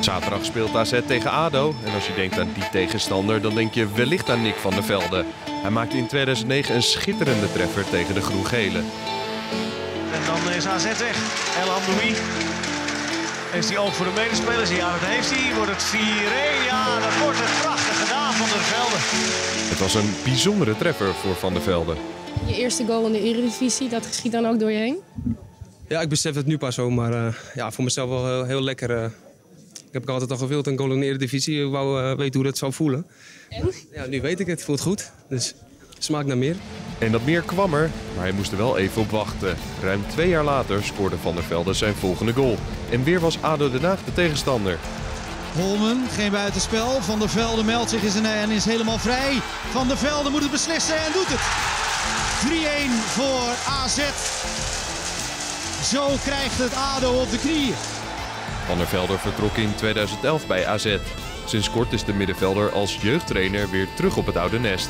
Zaterdag speelt AZ tegen ADO. En als je denkt aan die tegenstander, dan denk je wellicht aan Nick van der Velde. Hij maakte in 2009 een schitterende treffer tegen de groen-gele. En dan is AZ weg. El Amdoui. Heeft hij oog voor de medespelers? Ja, dat heeft hij. Wordt het 4-1. Ja, dat wordt het prachtig gedaan van der Velde. Het was een bijzondere treffer voor Van der Velde. Je eerste goal in de Eredivisie, dat schiet dan ook door je heen? Ja, ik besef het nu pas zo, maar uh, ja, voor mezelf wel heel, heel lekker. Uh, ik heb altijd al gewild een goal in de Eredivisie. Ik wou uh, weten hoe dat zou voelen. En? Ja, nu weet ik het. Het voelt goed. Dus smaakt naar meer. En dat meer kwam er, maar hij moest er wel even op wachten. Ruim twee jaar later scoorde Van der Velde zijn volgende goal. En weer was ADO Den Haag de tegenstander. Holmen, geen buitenspel. Van der Velde meldt zich en is helemaal vrij. Van der Velde moet het beslissen en doet het. 3-1 voor AZ. Zo krijgt het ADO op de knieën. Van der Velde vertrok in 2011 bij AZ. Sinds kort is de middenvelder als jeugdtrainer weer terug op het oude nest.